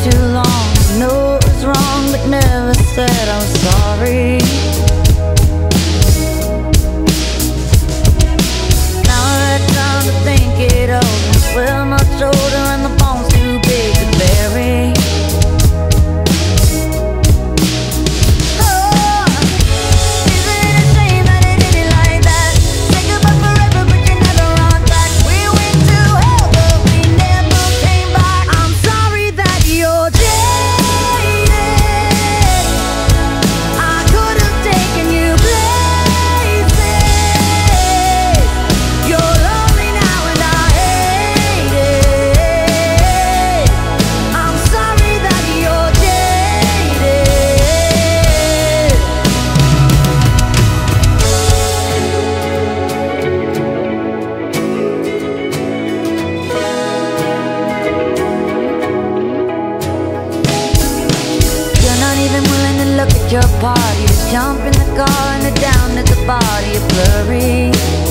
too long. I know it was wrong, but never said I'm sorry. your party. You jump in the car and down at the body you're blurry.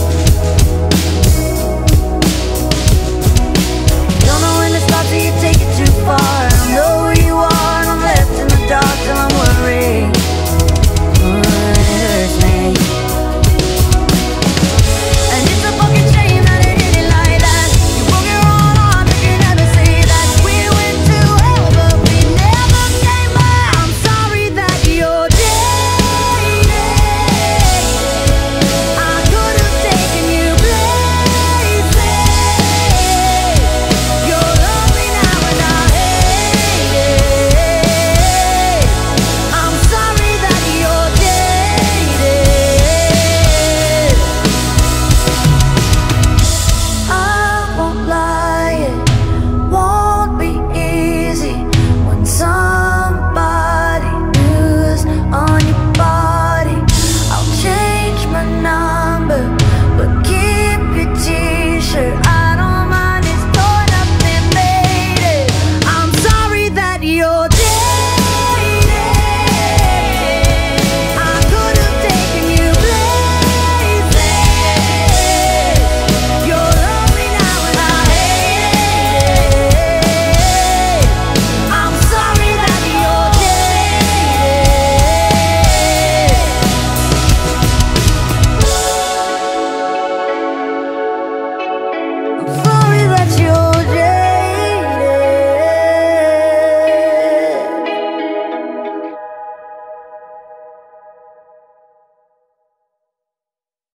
I